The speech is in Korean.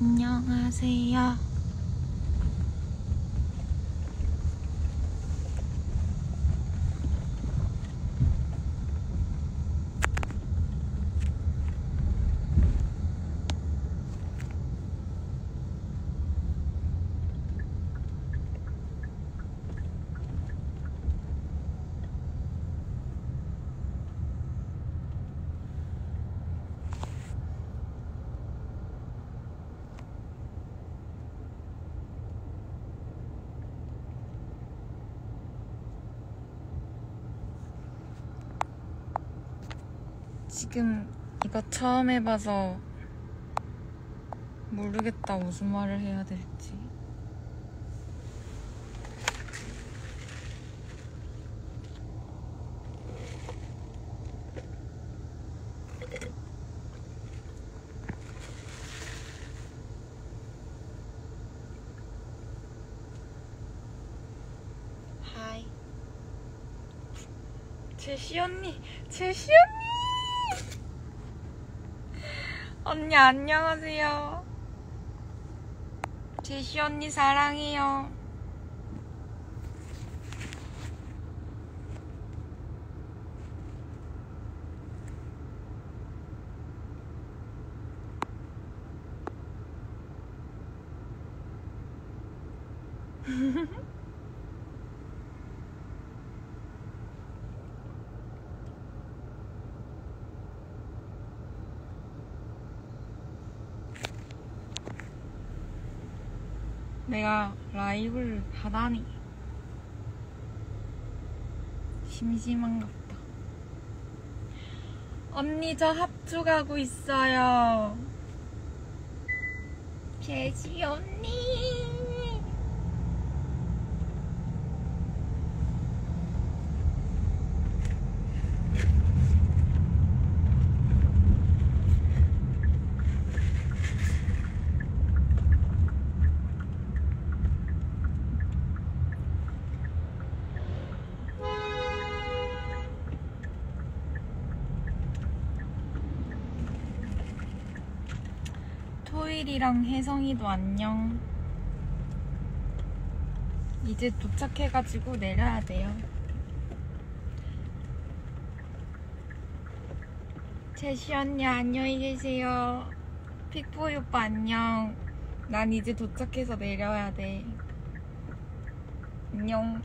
안녕하세요. 지금 이거 처음 해봐서 모르겠다 무슨 말을 해야 될지. 하이. 제시 언니, 제시 언니! 언니 안녕하세요. 제시 언니 사랑해요. 내가 라이브를 하다니 심심한갑다. 언니 저 합주 가고 있어요. 제시 언니. 토일이랑 혜성이도 안녕. 이제 도착해가지고 내려야 돼요. 제시 언니 안녕히 계세요. 픽보이 오빠 안녕. 난 이제 도착해서 내려야 돼. 안녕.